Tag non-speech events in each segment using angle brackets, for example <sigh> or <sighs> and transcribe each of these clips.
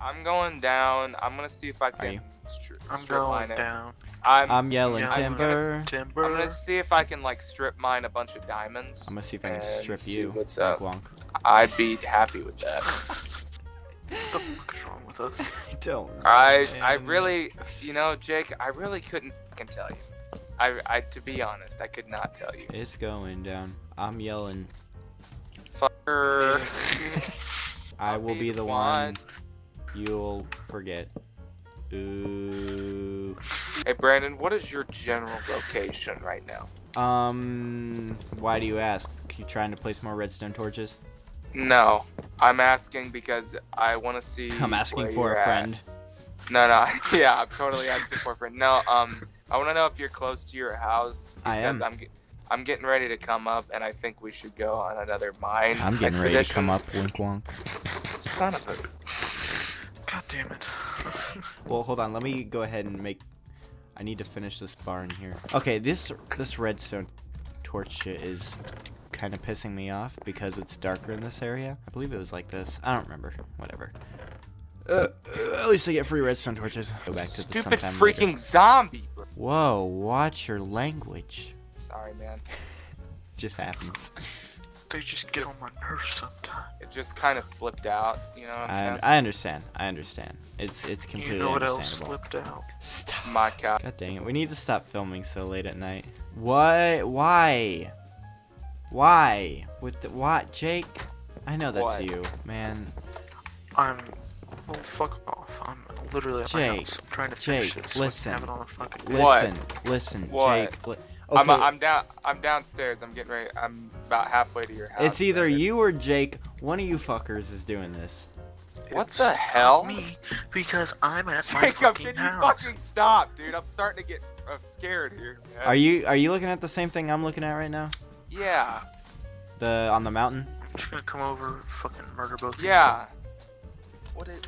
I'm going down. I'm gonna see if I can. Stri- I'm strip going mine it. down. I'm. I'm yelling Yeah, I'm gonna timber. Timber. I'm gonna see if I can like strip mine a bunch of diamonds. I'm gonna see if I can strip you. What's up? wonk. I'd be happy with that. What <laughs> the fuck is wrong with us? <laughs> I don't. I I really, you know, Jake, I really couldn't fucking tell you. I, I to be honest, I could not tell you. It's going down. I'm yelling. Fucker. <laughs> I I'll be be the the one you'll forget. Ooh. Hey Brandon, what is your general location right now? Um. Why do you ask? You trying to place more redstone torches? No, I'm asking because I want to see. <laughs> I'm asking for a at. friend. No, no, <laughs> yeah, I'm totally asking for a friend. No, um, I want to know if you're close to your house I because am. I'm, I'm getting ready to come up, and I think we should go on another mine. I'm getting ready to come up. Wink wonk. Son of a. God damn it. <laughs> Well, hold on. Let me go ahead and make. I need to finish this barn here. Okay, this this redstone torch shit is kind of pissing me off because it's darker in this area. I believe it was like this. I don't remember. Whatever. Uh, at least I get free redstone torches. Go back to Stupid freaking later. zombie. bro. Whoa! Watch your language. Sorry, man. It <laughs> just happens. They just get on my nerves sometimes. It just kind of slipped out. You know what I'm I, saying? I understand. I understand. It's it's completely You know what else slipped out? Stop. My God. God dang it. We need to stop filming so late at night. What? Why? Why? With the what? Jake? I know that's What? you, man. I'm. Well, fuck off. I'm literally at my house. I'm trying to finish Jake, this. so I can listen. have it on a fucking. What? Listen, listen, What? Jake. Li- I'm, okay, I'm down. I'm downstairs. I'm getting ready. I'm about halfway to your house. it's either Brandon. you or Jake. One of you fuckers is doing this. What It's the hell? Me, because I'm at my Jacob, fucking can you house. fucking stop, dude? I'm starting to get uh, scared here. man. Are you are you looking at the same thing I'm looking at right now? Yeah. The on the mountain? I'm just gonna come over, fucking murder both of you. Yeah. What is?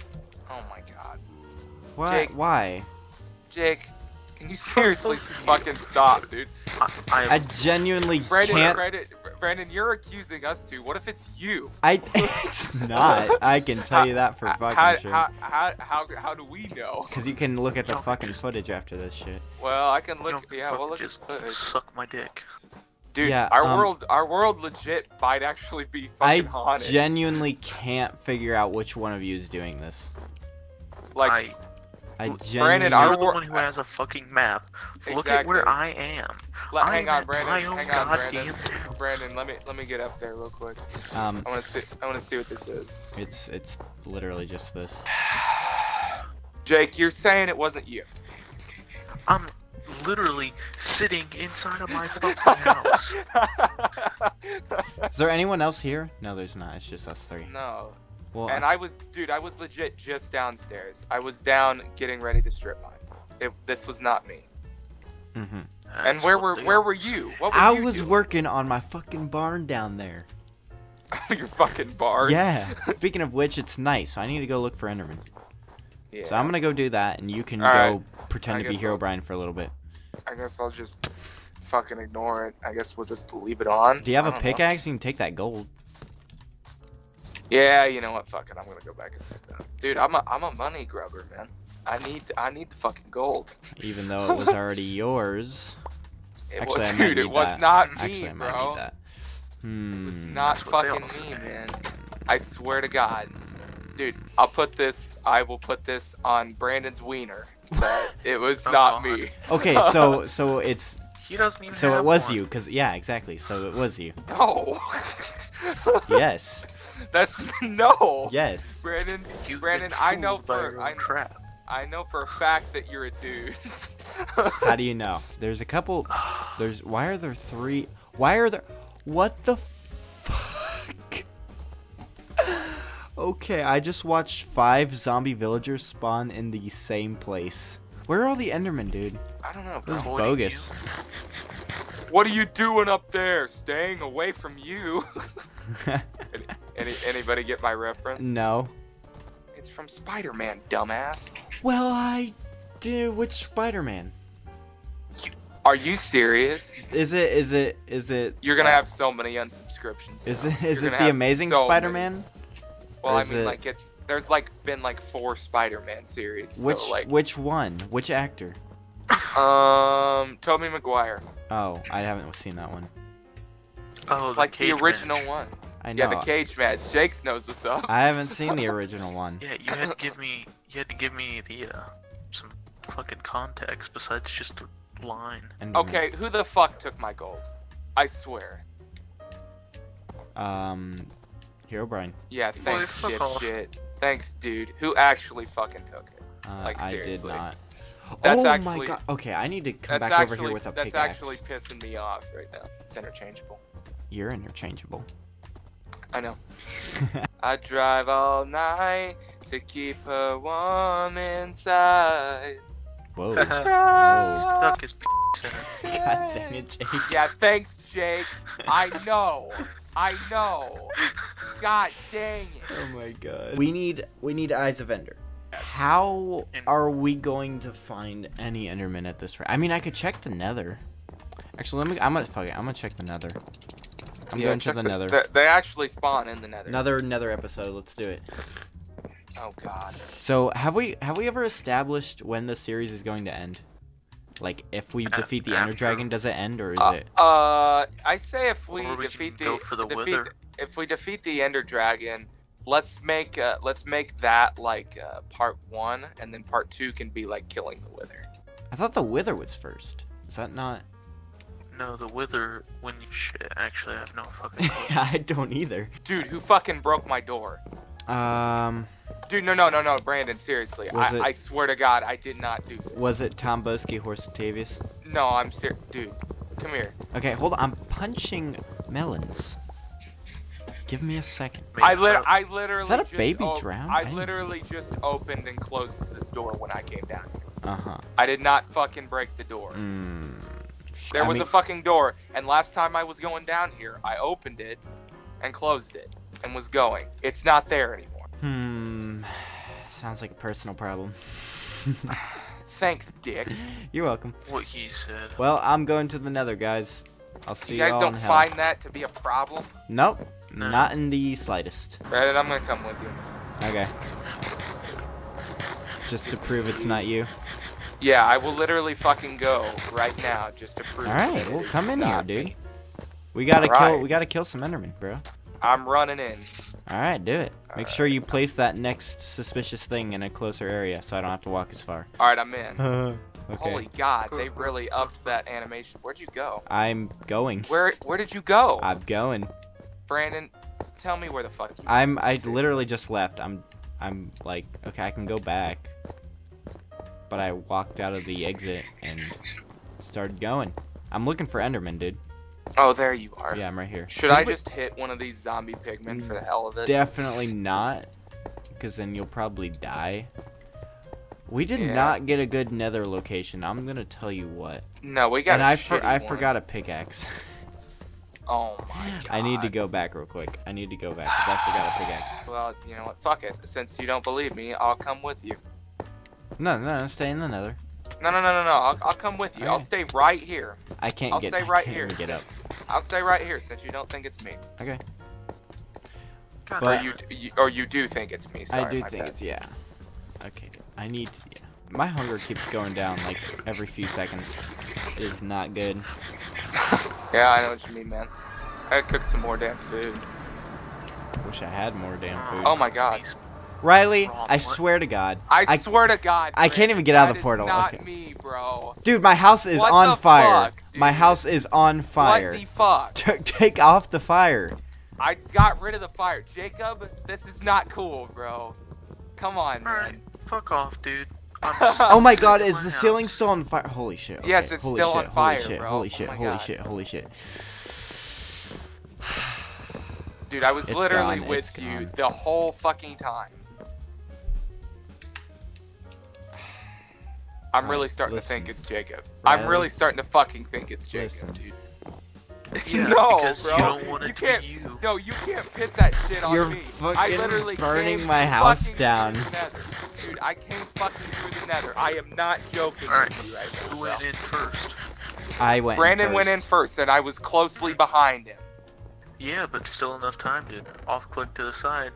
Oh my God, What? Jake. Why? Jake, can <laughs> you seriously <laughs> fucking stop, dude? I, I, I genuinely Brandon, can't. Brandon, Brandon, you're accusing us two. What if it's you? I. <laughs> It's not. I can tell you that for How, fucking how, sure. how, how, how, how do we know? Cause you can look at the fucking just- footage after this shit. Well, I can look. Yeah, fucking we'll look at just footage. suck my dick. Dude, Yeah, our um, world, our world, legit might actually be I fucking haunted. I genuinely can't figure out which one of you is doing this. like, I, I Brandon, you're the one who has a fucking map. Look at where I am. let, I'm hang on, Brandon. Hang on, Brandon. Brandon, let me let me get up there real quick. um, I want to see. I want to see what this is. it's it's literally just this. <sighs> Jake, you're saying it wasn't you. I'm literally sitting inside of my <laughs> fucking house. <laughs> Is there anyone else here? No, there's not. It's just us three. no. Well, And I was, dude, I was legit just downstairs. I was down getting ready to strip mine. It, this was not me. hmm and where were where were you? What were I you was doing? working on my fucking barn down there. <laughs> Your fucking barn. Yeah. <laughs> Speaking of which, it's nice. So I need to go look for Enderman. yeah. So I'm gonna go do that, and you can go Alright. pretend I to be guess I'll- Herobrine for a little bit. I guess I'll just fucking ignore it. I guess we'll just leave it on. Do you have a don't know. pickaxe? You can take that gold. Yeah, you know what? Fuck it. I'm gonna go back and do that. Dude, I'm a I'm a money grubber, man. I need I need the fucking gold. even though it was <laughs> already yours. It Actually, was, I dude, it was that. not me, Actually, bro. Hmm. It was not That's fucking all say. me, man. I swear to God, dude. I'll put this. I will put this on Brandon's wiener. That <laughs> it was not me. Okay, so <laughs> so it's He doesn't even so have it was one. you, cause yeah, exactly. So it was you. no. Yes. That's <laughs> no. Yes. Brandon, You've Brandon, I know fooled by for I, trap. I know for a fact that you're a dude. <laughs> How do you know? There's a couple. There's why are there three? Why are there? What the fuck? <laughs> Okay, I just watched five zombie villagers spawn in the same place. Where are all the Endermen, dude? I don't know. This is Avoiding bogus. What are you doing up there? Staying away from you. Any, any anybody get my reference? no. It's from Spider-Man, dumbass. Well, I do. Which Spider-Man? Are you serious? Is it? Is it? Is it? You're gonna have so many unsubscriptions. Is now. it? Is it the Amazing so. Spider-Man? Well, I mean, it- like it's there's like been like four Spider-Man series. Which so like which one? Which actor? um Tobey Maguire. Oh, I haven't seen that one. Oh, it's the like the original match. one. I know. Yeah, the cage match. Jake's knows what's up. I haven't <laughs> seen the original one. Yeah, you had to give me. You had to give me the uh, some fucking context besides just a line. And, Okay, who the fuck took my gold? I swear. Um, Herobrine. Yeah, thanks, fuck dipshit. Thanks, dude. Who actually fucking took it? Uh, Like, I did seriously. not. That's oh my god. Okay, I need to come That's back actually over here with a that's pickaxe. actually pissing me off right now. It's interchangeable. You're interchangeable. I know. <laughs> I drive all night to keep her warm inside. Whoa. <laughs> Whoa. stuck his p- <laughs> God dang it, Jake. Yeah, thanks, Jake. I know. I know. God dang it. Oh my god. We need we need Eyes of Ender. Yes. How are we going to find any Enderman at this rate? I mean, I could check the Nether. Actually, let me. I'm gonna fuck it. I'm gonna check the Nether. I'm Yeah, going to the, the- Nether. the- they actually spawn in the Nether. Another Nether episode. Let's do it. Oh God. So, have we have we ever established when the series is going to end? Like, if we defeat the Ender Dragon, does it end or is Uh, it? uh, I say if we, we defeat the for the defeat, Wither. if we defeat the Ender Dragon, let's make uh, let's make that like uh, part one, and then part two can be like killing the Wither. I thought the Wither was first. Is that not? No, the wither when you shit. Actually, I have no fucking <laughs> clue. I don't either. Dude, who fucking broke my door? Um, Dude, no, no, no, no, Brandon, seriously, I, it- I swear to God, I did not do this. was it Tom Boski, Horse Tavius? No, I'm serious, dude. Come here. Okay, hold on. I'm punching melons. Give me a second. I lit- I literally. Is that a just baby op- drowned? I I literally just opened and closed this door when I came down here. Uh huh. I did not fucking break the door. Mm. There I was mean- a fucking door, and last time I was going down here, I opened it and closed it and was going. It's not there anymore. Hmm. <sighs> Sounds like a personal problem. <laughs> Thanks, dick. You're welcome. what he said. Well, I'm going to the Nether, guys. I'll see You guys y'all don't in hell. find that to be a problem? Nope. No. Not in the slightest. Brandon, I'm gonna come with you. Okay. Just to prove it's not you. Yeah, I will literally fucking go right now just to prove. It. All right, that it well, come in here, dude. me. We gotta kill. Alright. We gotta kill some Endermen, bro. I'm running in. All right, do it. Make sure you place that next suspicious thing in a closer area, so I don't have to walk as far. All right, I'm in. <laughs> okay. Holy God, they really upped that animation. Where'd you go? I'm going. Where Where did you go? I'm going. Brandon, tell me where the fuck you. I'm. I Seriously. literally just left. I'm. I'm like, okay, I can go back. But I walked out of the exit and started going. I'm looking for Enderman, dude. Oh, there you are. Yeah, I'm right here. Should I just hit one of these zombie pigmen for the hell of it? Definitely not, because then you'll probably die. We did Yeah. not get a good nether location. I'm gonna tell you what. No, we got and a I for, I forgot a pickaxe. <laughs> Oh my god. I need to go back real quick. I need to go back 'cause I forgot a pickaxe. Well, you know what? Fuck it. Since you don't believe me, I'll come with you. No, no, no, stay in the nether. No, no, no, no, no. I'll, I'll come with you. I'll stay right here. I can't I'll get. stay right here. get up. <laughs> I'll stay right here since you don't think it's me. Okay. God, Or But- you, you or you do think it's me. Sorry, I do think bad. it's yeah. Okay. I need. Yeah. My hunger keeps going down like every few seconds. It is not good. <laughs> Yeah, I know what you mean, man. I gotta cook some more damn food. Wish I had more damn oh food. Oh my god. Riley, I swear to God. I, I- swear to God. I can't even get out of the is portal. Not Okay. me, bro. Dude, my house is What on the fire. fuck, my house is on fire. What the fuck? T- <laughs> take off the fire. I got rid of the fire. Jacob, this is not cool, bro. Come on, man. Alright, fuck off, dude. I'm <laughs> Oh my god, is my the ceiling still on fire? Holy shit. okay, Yes, it's holy still shit, on fire, holy shit, bro. Holy Oh shit, my holy God. shit, holy shit. Dude, I was It's literally gone, with you gone. the whole fucking time. I'm really starting listen. to think it's Jacob. I'm really starting to fucking think it's Jacob, listen. dude. <laughs> Yeah, no, because bro. you don't want it to can't. be you. No, you can't pit that shit on You're me. I fucking literally burning came my house down. the. Dude, I came fucking through the nether. I am not joking Alright, with you right now. Who went in first? I went Brandon went in first. first, and I was closely behind him. Yeah, but still enough time, dude. Off click to the side.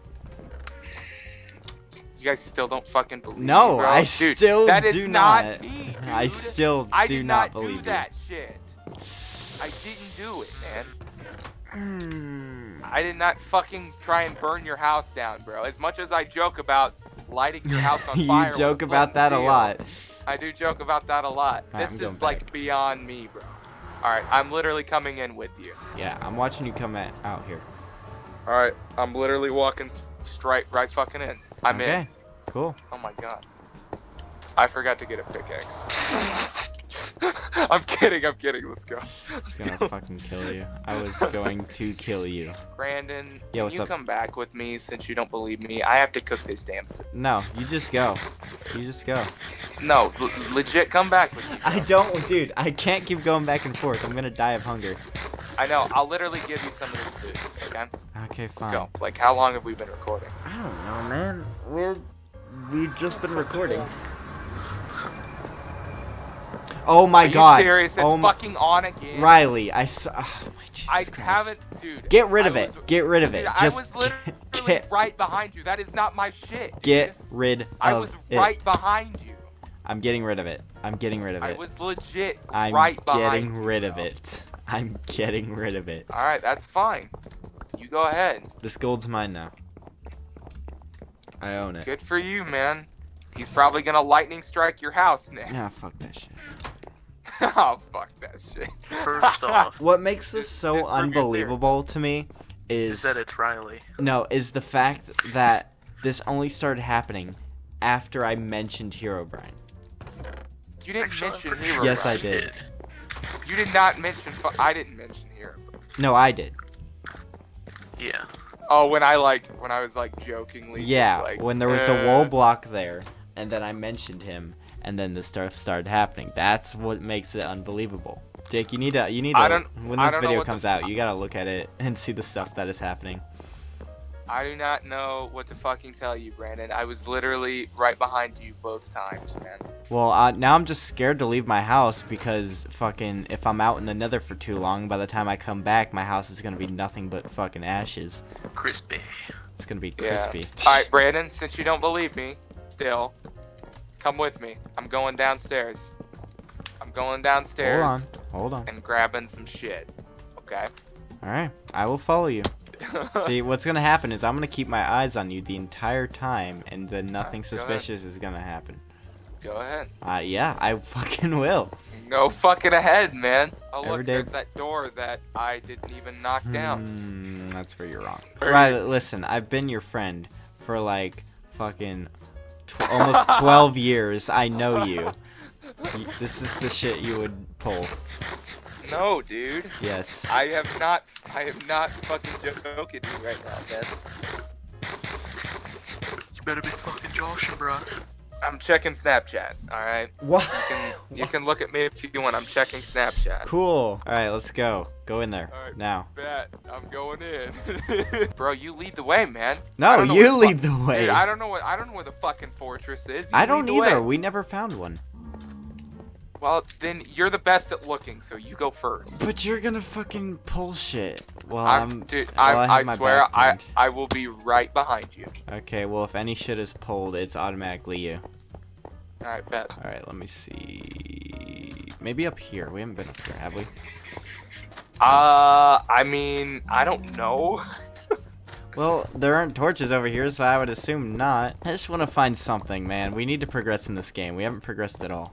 Guys still don't fucking believe No, me, bro? I dude, still that is do not, not. me, dude. I still I do did not not, believe do that shit. I didn't do it, man. I did not fucking try and burn your house down, bro. As much as I joke about lighting your house on <laughs> fire. you joke flint about and that a lot. I do joke about that a lot. Alright, this I'm is going like beyond me, bro. Alright, I'm literally coming in with you. Yeah, I'm watching you come at, out here. Alright, I'm literally walking straight right fucking in. I'm okay. in. Cool. Oh my god. I forgot to get a pickaxe. <laughs> I'm kidding, I'm kidding. Let's go. Let's gonna go. fucking kill you. I was going to kill you. Brandon, Yeah, can what's you up? come back with me since you don't believe me? I have to cook this damn food. No, you just go. You just go. No, l- legit, come back with me. I don't, dude. I can't keep going back and forth. I'm gonna die of hunger. I know. I'll literally give you some of this food. Okay, Okay, fine. let's go. Like, how long have we been recording? I don't know, man. We're we've just been recording. Oh my Are you god. serious? It's oh fucking on again. Riley, I saw. Oh, my Jesus I Christ. haven't, dude. Get rid I of it. Get rid of Dude, it. I was <laughs> literally get right behind you. That is not my shit. dude. get rid of it. I was it. right behind you. I'm getting rid of it. I'm getting rid of it. I it. was legit I'm right behind getting you, rid of it. I'm getting rid of it. All right, that's fine. You go ahead. This gold's mine now. I own it. Good for you, man. He's probably gonna lightning strike your house next. Yeah, fuck that shit. <laughs> oh, fuck that shit. First <laughs> off, What makes this so just prove your theory. unbelievable to me is is that it's Riley. no, is the fact that this only started happening after I mentioned Herobrine. You didn't Actually, mention pretty Hero. sure Yes, I did. You did not mention. Fu- I didn't mention Hero. No, I did. Yeah. Oh, when I like, when I was like jokingly. Yeah, like, when there was uh, a wall block there, and then I mentioned him, and then the stuff started happening. That's what makes it unbelievable. Jake, you need to, you need to, I don't- when this video comes out, you gotta look at it and see the stuff that is happening. I do not know what to fucking tell you, Brandon. I was literally right behind you both times, man. Well, uh, now I'm just scared to leave my house because fucking if I'm out in the nether for too long, by the time I come back, my house is gonna be nothing but fucking ashes. Crispy. It's gonna be crispy. Yeah. crispy. All right, Brandon. Since you don't believe me, still, come with me. I'm going downstairs. I'm going downstairs. Hold downstairs on, hold on. and grabbing some shit. Okay. All right, I will follow you. See, what's gonna happen is I'm gonna keep my eyes on you the entire time, and then nothing ahead. suspicious is gonna happen. Go ahead. Uh, yeah, I fucking will. Go fucking ahead, man. Oh Every look, day- there's that door that I didn't even knock down. Hmm, that's where you're wrong. Right, listen, I've been your friend for like fucking tw- almost 12 <laughs> years. I know you. <laughs> This is the shit you would pull. No, dude. Yes. I have not. I am not fucking joking you right now, man. You better be fucking joshing, bro. I'm checking Snapchat. All right. <laughs> What? You can, you can look at me if you want. I'm checking Snapchat. Cool. All right, let's go. Go in there All right. now. Bet I'm going in. <laughs> Bro, you lead the way, man. No, you what lead fu- the way. Dude, I don't know what I don't know where the fucking fortress is. You I don't either. We never found one. Well, then you're the best at looking, so you go first. But you're gonna fucking pull shit. Well, I'm, I'm. dude, I, I I, swear, I. I will be right behind you. Okay, well, if any shit is pulled, it's automatically you. All right, bet. All right, let me see. Maybe up here. We haven't been up here, have we? Uh, I mean, I don't know. <laughs> Well, there aren't torches over here, so I would assume not. I just want to find something, man. We need to progress in this game. We haven't progressed at all.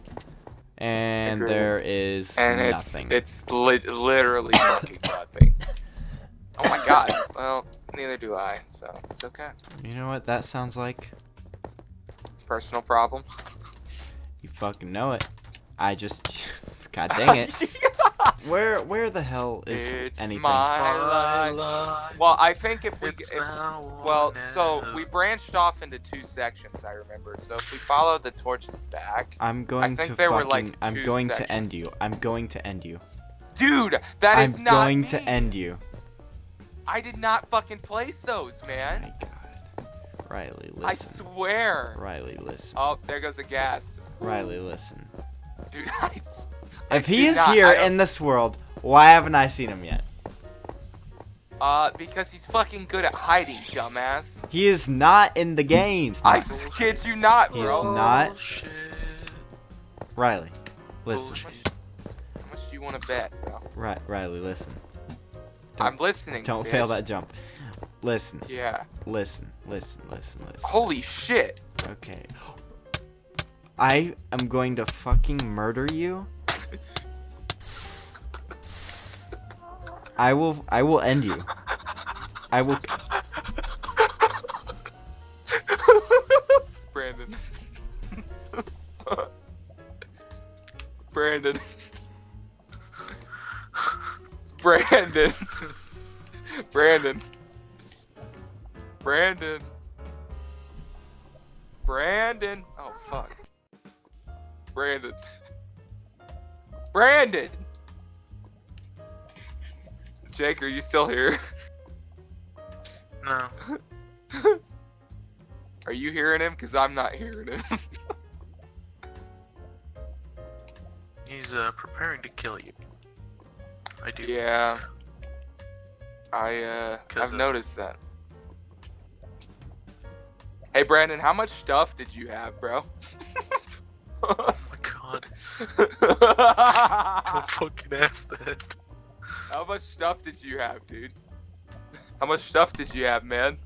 And Agreed. there is and nothing. it's it's li- literally fucking <laughs> nothing. Oh my god. Well, neither do I, so it's okay. You know what that sounds like? Personal problem. You fucking know it. I just... <laughs> God <laughs> dang it. <laughs> Where where the hell is it's anything? my My life. life. Well, I think if we It's if, now well, so we branched off into two sections. I remember. So if we follow the torches back, I'm going I think to there were, fucking... like, I'm two going to end you. I'm going to end you. dude, that is I'm not going me. to end you. I did not fucking place those, man. My god. Riley, listen. I swear. Riley, listen. Oh, there goes a gas. Riley, listen. Dude, <laughs> I, I If he is not- here in this world, why haven't I seen him yet? Uh, because he's fucking good at hiding, dumbass. He is not in the game. I Stop. s- kid you not, He is not. Bullshit. Riley, listen. Bullshit. How much do you want to bet, bro? Ri- Riley, listen. I'm listening. Don't fail that jump. Listen, Yeah. listen, listen, listen, listen. Holy shit. Okay. I am going to fucking murder you. I will I will end you. I will Brandon. Brandon. Brandon. Brandon. Brandon. Brandon. Oh fuck. Brandon. Brandon. Jake, are you still here? No. <laughs> Are you hearing him? Cause I'm not hearing him. <laughs> He's uh preparing to kill you. I do. Yeah. I uh I've noticed that. Hey Brandon, how much stuff did you have, bro? Oh my god. <laughs> Don't fucking ask that. How much stuff did you have, dude? How much stuff did you have, man?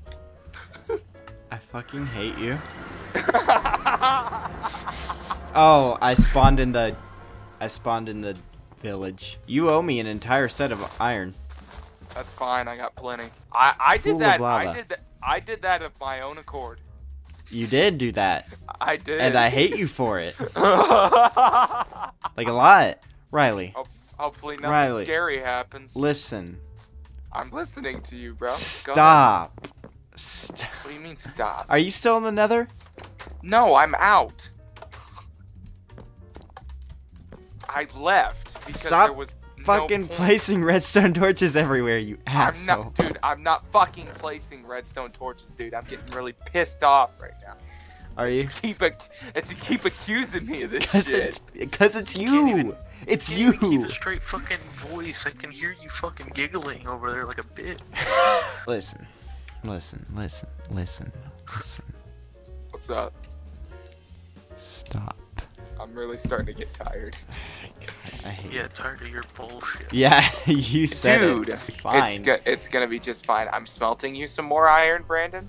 I fucking hate you. <laughs> Oh, I spawned in the I spawned in the village. You owe me an entire set of iron. That's fine, I got plenty. I I did of that. I did that. I did that of my own accord. You did do that. I did. And I hate you for it. <laughs> Like a lot. Riley, Hope- Hopefully nothing Riley. scary happens. listen. I'm listening to you, bro. Stop. Stop. What do you mean stop? Are you still in the nether? No, I'm out. I left because Stop there was no Fucking point. placing redstone torches everywhere, you I'm asshole. not, dude. I'm not fucking placing redstone torches, dude. I'm getting really pissed off right now. Are you? <laughs> Keep ac- and you keep accusing me of this Because shit. it's, because it's can't you. even- it's Can't even keep you. a straight fucking voice. I can hear you fucking giggling over there like a bitch. <laughs> Listen, listen, listen, listen, listen. What's up? Stop. I'm really starting to get tired. <laughs> Oh I hate Yeah, you. tired of your bullshit. Yeah, you said Dude, it. Fine. It's go- it's gonna be just fine. I'm smelting you some more iron, Brandon.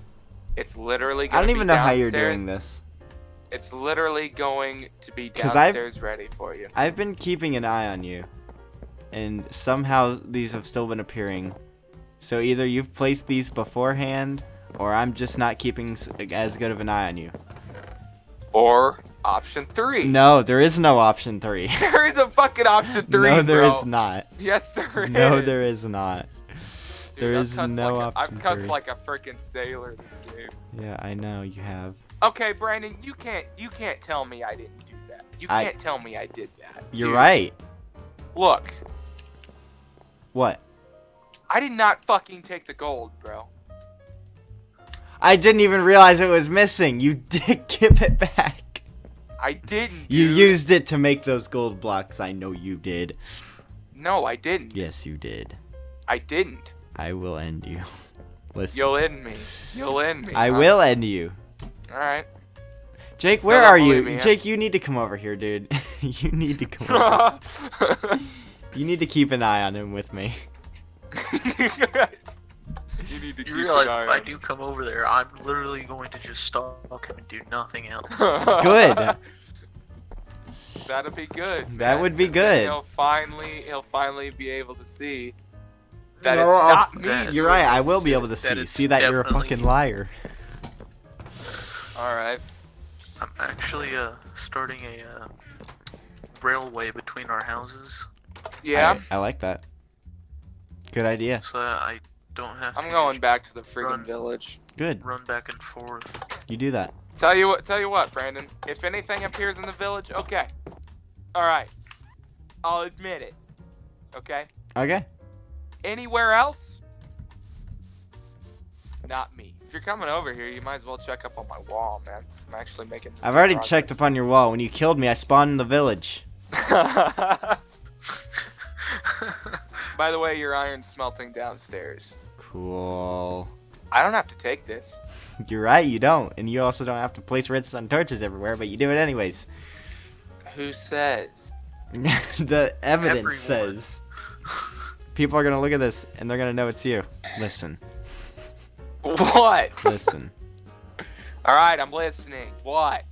It's literally I don't even know how you're doing this. It's literally going to be I've- downstairs ready for you. I've been keeping an eye on you, and somehow these have still been appearing. So either you've placed these beforehand, or I'm just not keeping as good of an eye on you. Or option three. No, there is no option three. <laughs> There is a fucking option three, no, there is bro. not. Yes, there is. No, there is not. Dude, there I've is cussed no like a, option I've cussed like a freaking sailor this game. Yeah, I know you have. Okay, Brandon, you can't you can't tell me I didn't do that. You I- can't tell me I did that. You're Dude, right. Look, What? I did not fucking take the gold, bro. I didn't even realize it was missing. You <laughs> did give it back. I didn't. You used it to make those gold blocks. I know you did. No, I didn't. Yes, you did. I didn't. I will end you. <laughs> Listen. You'll end me. You'll end me. I huh? will end you. All right. Jake, Still where are you? me. Jake, you need to come over here, dude. <laughs> you need to come over. <laughs> you need to keep an eye on him with me. you need to keep You realize an eye if I do come over there, I'm literally going to just stalk him and do nothing else. Good. That'd be good. That man, would be good. He'll finally, he'll finally be able to see that No, it's not me. that- You're right. I will be able to see. it's See that you're a fucking liar. All right. I'm actually uh starting a uh, railway between our houses, Yeah, I, I like that. Good idea. so that I don't have I'm to going back to the friggin' Run. village. Good. run back and forth. You do that. Tell you what, tell you what, Brandon. If anything appears in the village, okay. All right. I'll admit it. Okay. Okay. Anywhere else? Not me. If you're coming over here, you might as well check up on my wall, man. I'm actually making. Some I've already checked progress. up on your wall. When you killed me, I spawned in the village. <laughs> By the way, your iron's smelting downstairs. Cool. I don't have to take this. <laughs> You're right, you don't. And you also don't have to place redstone torches everywhere, but you do it anyways. Who says? <laughs> the evidence Everyone. says. People are gonna look at this and they're gonna know it's you. Listen, What? listen. <laughs> All right, I'm listening. What?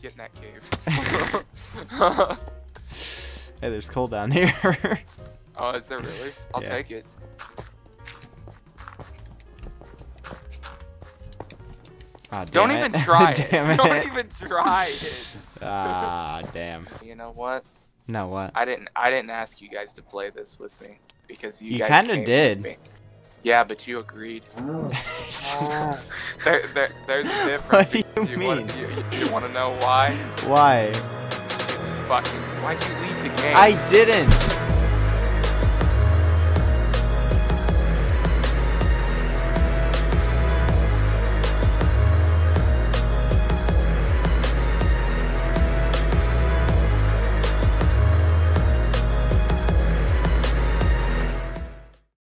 Get in that cave. <laughs> hey, there's coal down here. <laughs> oh, is there really? I'll Yeah. take it. Ah, Don't damn even try it. damn Don't even try it. Ah, damn. You know what? No, what? I didn't. I didn't ask you guys to play this with me because you, You guys kinda did. Yeah, but you agreed. Oh. <laughs> Ah. There, there, there's a difference. What do you because Wanna, mean? you, you want to know why? Why? It was fucking. Why'd you leave the game? I didn't.